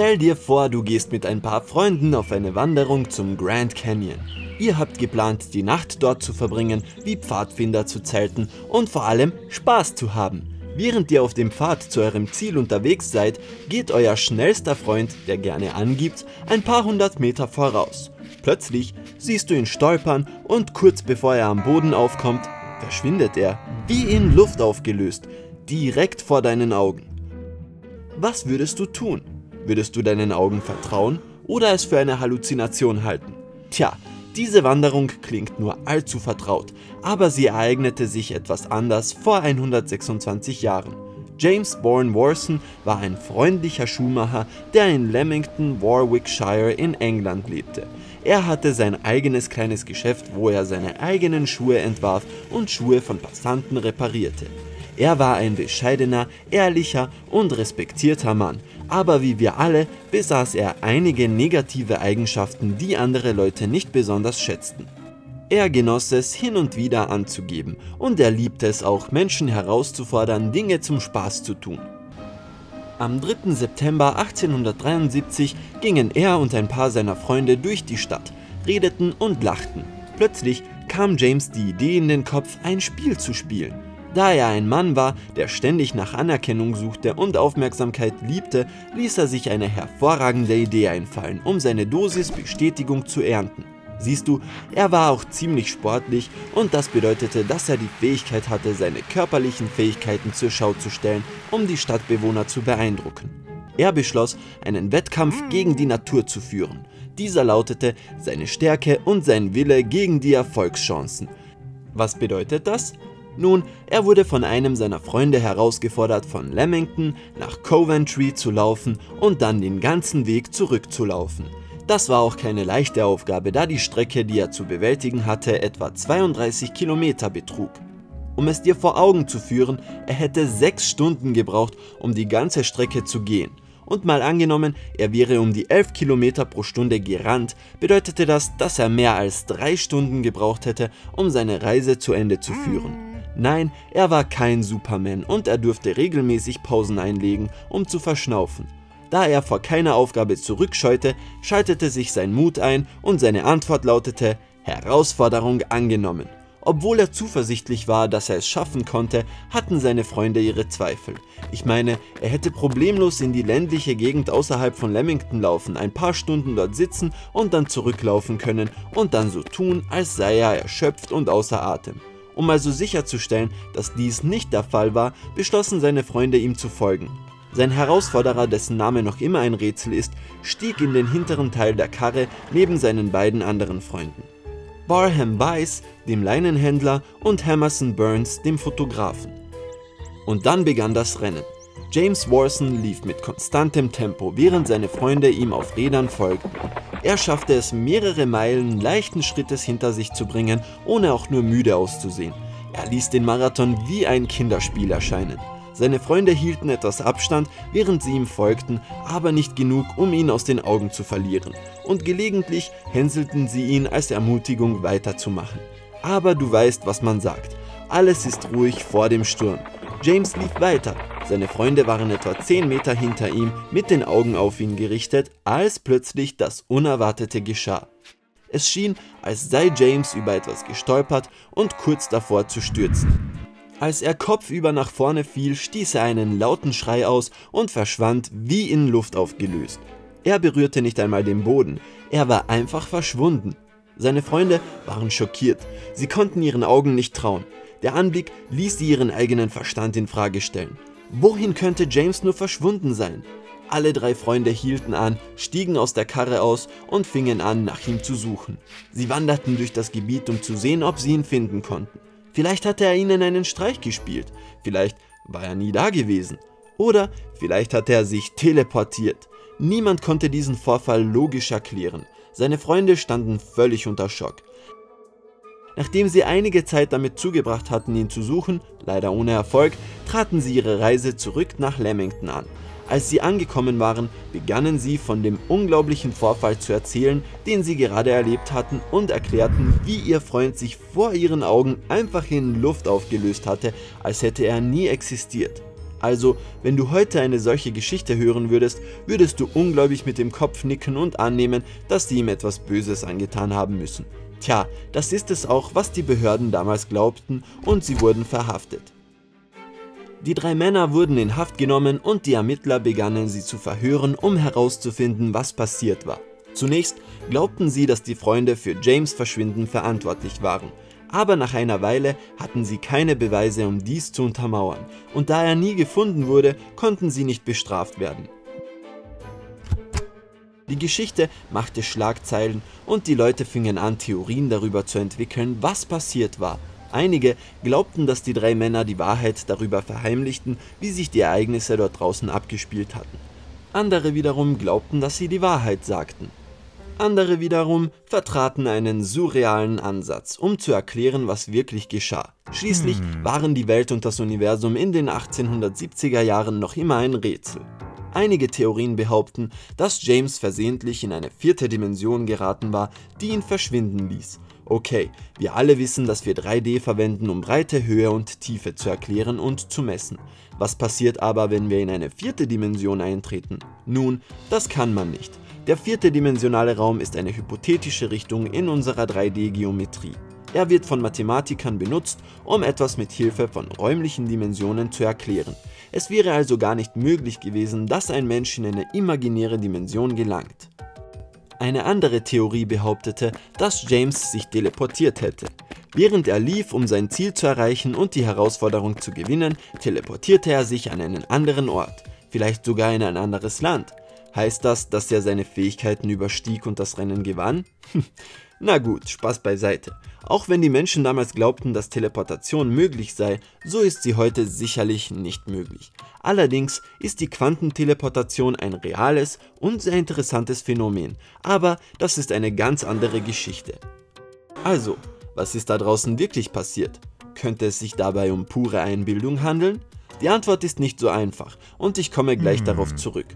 Stell dir vor, du gehst mit ein paar Freunden auf eine Wanderung zum Grand Canyon. Ihr habt geplant, die Nacht dort zu verbringen, wie Pfadfinder zu zelten und vor allem Spaß zu haben. Während ihr auf dem Pfad zu eurem Ziel unterwegs seid, geht euer schnellster Freund, der gerne angibt, ein paar hundert Meter voraus. Plötzlich siehst du ihn stolpern und kurz bevor er am Boden aufkommt, verschwindet er, wie in Luft aufgelöst, direkt vor deinen Augen. Was würdest du tun? Würdest du deinen Augen vertrauen oder es für eine Halluzination halten? Tja, diese Wanderung klingt nur allzu vertraut, aber sie ereignete sich etwas anders vor 126 Jahren. James Bourne Warson war ein freundlicher Schuhmacher, der in Leamington, Warwickshire in England lebte. Er hatte sein eigenes kleines Geschäft, wo er seine eigenen Schuhe entwarf und Schuhe von Passanten reparierte. Er war ein bescheidener, ehrlicher und respektierter Mann, aber wie wir alle besaß er einige negative Eigenschaften, die andere Leute nicht besonders schätzten. Er genoss es hin und wieder anzugeben und er liebte es auch Menschen herauszufordern, Dinge zum Spaß zu tun. Am 3. September 1873 gingen er und ein paar seiner Freunde durch die Stadt, redeten und lachten. Plötzlich kam James die Idee in den Kopf, ein Spiel zu spielen. Da er ein Mann war, der ständig nach Anerkennung suchte und Aufmerksamkeit liebte, ließ er sich eine hervorragende Idee einfallen, um seine Dosis Bestätigung zu ernten. Siehst du, er war auch ziemlich sportlich und das bedeutete, dass er die Fähigkeit hatte, seine körperlichen Fähigkeiten zur Schau zu stellen, um die Stadtbewohner zu beeindrucken. Er beschloss, einen Wettkampf gegen die Natur zu führen. Dieser lautete seine Stärke und sein Wille gegen die Erfolgschancen. Was bedeutet das? Nun, er wurde von einem seiner Freunde herausgefordert, von Leamington nach Coventry zu laufen und dann den ganzen Weg zurückzulaufen. Das war auch keine leichte Aufgabe, da die Strecke, die er zu bewältigen hatte, etwa 32 Kilometer betrug. Um es dir vor Augen zu führen, er hätte sechs Stunden gebraucht, um die ganze Strecke zu gehen. Und mal angenommen, er wäre um die 11 Kilometer pro Stunde gerannt, bedeutete das, dass er mehr als drei Stunden gebraucht hätte, um seine Reise zu Ende zu führen. Nein, er war kein Superman und er durfte regelmäßig Pausen einlegen, um zu verschnaufen. Da er vor keiner Aufgabe zurückscheute, schaltete sich sein Mut ein und seine Antwort lautete Herausforderung angenommen. Obwohl er zuversichtlich war, dass er es schaffen konnte, hatten seine Freunde ihre Zweifel. Ich meine, er hätte problemlos in die ländliche Gegend außerhalb von Leamington laufen, ein paar Stunden dort sitzen und dann zurücklaufen können und dann so tun, als sei er erschöpft und außer Atem. Um also sicherzustellen, dass dies nicht der Fall war, beschlossen seine Freunde ihm zu folgen. Sein Herausforderer, dessen Name noch immer ein Rätsel ist, stieg in den hinteren Teil der Karre neben seinen beiden anderen Freunden. Barham Weiss, dem Leinenhändler, und Hammerson Burns, dem Fotografen. Und dann begann das Rennen. James Warson lief mit konstantem Tempo, während seine Freunde ihm auf Rädern folgten. Er schaffte es, mehrere Meilen leichten Schrittes hinter sich zu bringen, ohne auch nur müde auszusehen. Er ließ den Marathon wie ein Kinderspiel erscheinen. Seine Freunde hielten etwas Abstand, während sie ihm folgten, aber nicht genug, um ihn aus den Augen zu verlieren. Und gelegentlich hänselten sie ihn als Ermutigung weiterzumachen. Aber du weißt, was man sagt. Alles ist ruhig vor dem Sturm. James lief weiter. Seine Freunde waren etwa 10 Meter hinter ihm, mit den Augen auf ihn gerichtet, als plötzlich das Unerwartete geschah. Es schien, als sei James über etwas gestolpert und kurz davor zu stürzen. Als er kopfüber nach vorne fiel, stieß er einen lauten Schrei aus und verschwand wie in Luft aufgelöst. Er berührte nicht einmal den Boden, er war einfach verschwunden. Seine Freunde waren schockiert, sie konnten ihren Augen nicht trauen. Der Anblick ließ sie ihren eigenen Verstand in Frage stellen. Wohin könnte James nur verschwunden sein? Alle drei Freunde hielten an, stiegen aus der Karre aus und fingen an, nach ihm zu suchen. Sie wanderten durch das Gebiet, um zu sehen, ob sie ihn finden konnten. Vielleicht hatte er ihnen einen Streich gespielt, vielleicht war er nie da gewesen. Oder vielleicht hatte er sich teleportiert. Niemand konnte diesen Vorfall logisch erklären. Seine Freunde standen völlig unter Schock. Nachdem sie einige Zeit damit zugebracht hatten, ihn zu suchen, leider ohne Erfolg, traten sie ihre Reise zurück nach Leamington an. Als sie angekommen waren, begannen sie von dem unglaublichen Vorfall zu erzählen, den sie gerade erlebt hatten und erklärten, wie ihr Freund sich vor ihren Augen einfach in Luft aufgelöst hatte, als hätte er nie existiert. Also, wenn du heute eine solche Geschichte hören würdest, würdest du ungläubig mit dem Kopf nicken und annehmen, dass sie ihm etwas Böses angetan haben müssen. Tja, das ist es auch, was die Behörden damals glaubten und sie wurden verhaftet. Die drei Männer wurden in Haft genommen und die Ermittler begannen sie zu verhören, um herauszufinden, was passiert war. Zunächst glaubten sie, dass die Freunde für James Verschwinden verantwortlich waren, aber nach einer Weile hatten sie keine Beweise, um dies zu untermauern, und da er nie gefunden wurde, konnten sie nicht bestraft werden. Die Geschichte machte Schlagzeilen und die Leute fingen an, Theorien darüber zu entwickeln, was passiert war. Einige glaubten, dass die drei Männer die Wahrheit darüber verheimlichten, wie sich die Ereignisse dort draußen abgespielt hatten. Andere wiederum glaubten, dass sie die Wahrheit sagten. Andere wiederum vertraten einen surrealen Ansatz, um zu erklären, was wirklich geschah. Schließlich hm. waren die Welt und das Universum in den 1870er Jahren noch immer ein Rätsel. Einige Theorien behaupten, dass James versehentlich in eine vierte Dimension geraten war, die ihn verschwinden ließ. Okay, wir alle wissen, dass wir 3D verwenden, um Breite, Höhe und Tiefe zu erklären und zu messen. Was passiert aber, wenn wir in eine vierte Dimension eintreten? Nun, das kann man nicht. Der vierte dimensionale Raum ist eine hypothetische Richtung in unserer 3D-Geometrie. Er wird von Mathematikern benutzt, um etwas mit Hilfe von räumlichen Dimensionen zu erklären. Es wäre also gar nicht möglich gewesen, dass ein Mensch in eine imaginäre Dimension gelangt. Eine andere Theorie behauptete, dass James sich teleportiert hätte. Während er lief, um sein Ziel zu erreichen und die Herausforderung zu gewinnen, teleportierte er sich an einen anderen Ort, vielleicht sogar in ein anderes Land. Heißt das, dass er seine Fähigkeiten überstieg und das Rennen gewann? Na gut, Spaß beiseite. Auch wenn die Menschen damals glaubten, dass Teleportation möglich sei, so ist sie heute sicherlich nicht möglich. Allerdings ist die Quantenteleportation ein reales und sehr interessantes Phänomen, aber das ist eine ganz andere Geschichte. Also, was ist da draußen wirklich passiert? Könnte es sich dabei um pure Einbildung handeln? Die Antwort ist nicht so einfach und ich komme gleich hm. darauf zurück.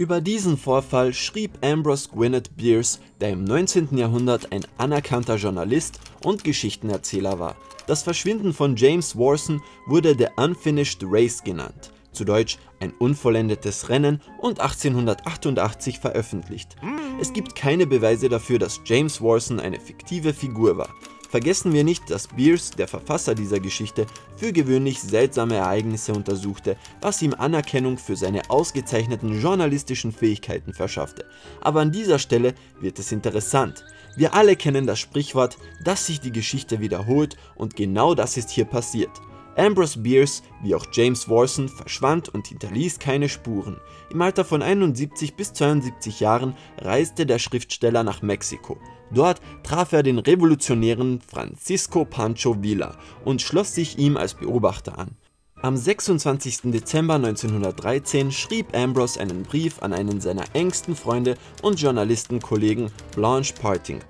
Über diesen Vorfall schrieb Ambrose Gwyneth Bierce, der im 19. Jahrhundert ein anerkannter Journalist und Geschichtenerzähler war. Das Verschwinden von James Warson wurde The Unfinished Race genannt, zu Deutsch ein unvollendetes Rennen und 1888 veröffentlicht. Es gibt keine Beweise dafür, dass James Warson eine fiktive Figur war. Vergessen wir nicht, dass Bierce, der Verfasser dieser Geschichte, für gewöhnlich seltsame Ereignisse untersuchte, was ihm Anerkennung für seine ausgezeichneten journalistischen Fähigkeiten verschaffte. Aber an dieser Stelle wird es interessant. Wir alle kennen das Sprichwort, dass sich die Geschichte wiederholt und genau das ist hier passiert. Ambrose Bierce, wie auch James Warson, verschwand und hinterließ keine Spuren. Im Alter von 71 bis 72 Jahren reiste der Schriftsteller nach Mexiko. Dort traf er den revolutionären Francisco Pancho Villa und schloss sich ihm als Beobachter an. Am 26. Dezember 1913 schrieb Ambrose einen Brief an einen seiner engsten Freunde und Journalistenkollegen Blanche Partington.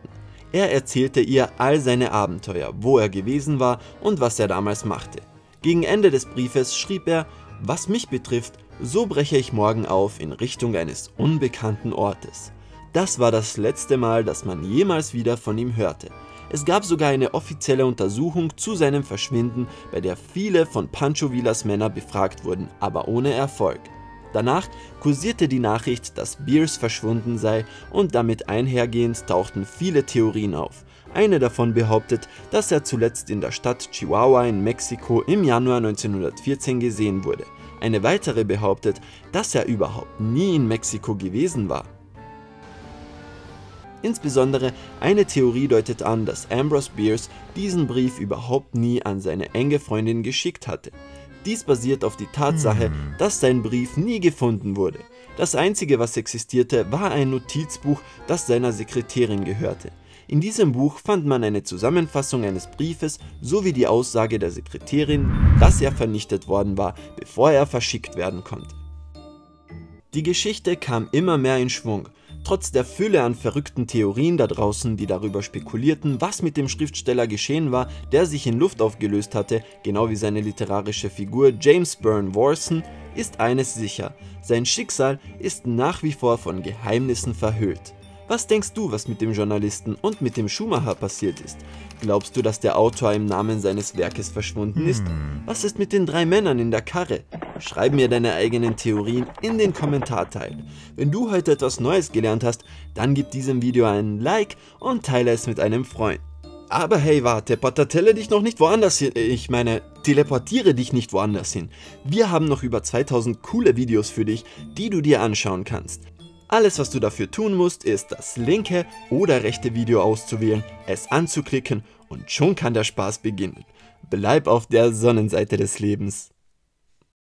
Er erzählte ihr all seine Abenteuer, wo er gewesen war und was er damals machte. Gegen Ende des Briefes schrieb er, was mich betrifft, so breche ich morgen auf in Richtung eines unbekannten Ortes. Das war das letzte Mal, dass man jemals wieder von ihm hörte. Es gab sogar eine offizielle Untersuchung zu seinem Verschwinden, bei der viele von Pancho Villas Männer befragt wurden, aber ohne Erfolg. Danach kursierte die Nachricht, dass Beers verschwunden sei und damit einhergehend tauchten viele Theorien auf. Eine davon behauptet, dass er zuletzt in der Stadt Chihuahua in Mexiko im Januar 1914 gesehen wurde. Eine weitere behauptet, dass er überhaupt nie in Mexiko gewesen war. Insbesondere eine Theorie deutet an, dass Ambrose Bierce diesen Brief überhaupt nie an seine enge Freundin geschickt hatte. Dies basiert auf die Tatsache, hm. dass sein Brief nie gefunden wurde. Das einzige, was existierte, war ein Notizbuch, das seiner Sekretärin gehörte. In diesem Buch fand man eine Zusammenfassung eines Briefes sowie die Aussage der Sekretärin, dass er vernichtet worden war, bevor er verschickt werden konnte. Die Geschichte kam immer mehr in Schwung Trotz der Fülle an verrückten Theorien da draußen, die darüber spekulierten, was mit dem Schriftsteller geschehen war, der sich in Luft aufgelöst hatte, genau wie seine literarische Figur James Byrne Warson, ist eines sicher, sein Schicksal ist nach wie vor von Geheimnissen verhüllt. Was denkst du, was mit dem Journalisten und mit dem Schuhmacher passiert ist? Glaubst du, dass der Autor im Namen seines Werkes verschwunden ist? Was ist mit den drei Männern in der Karre? Schreib mir deine eigenen Theorien in den Kommentarteil. Wenn du heute etwas Neues gelernt hast, dann gib diesem Video einen Like und teile es mit einem Freund. Aber hey, warte, portatelle dich noch nicht woanders hin. Ich meine, teleportiere dich nicht woanders hin. Wir haben noch über 2000 coole Videos für dich, die du dir anschauen kannst. Alles, was du dafür tun musst, ist das linke oder rechte Video auszuwählen, es anzuklicken und schon kann der Spaß beginnen. Bleib auf der Sonnenseite des Lebens.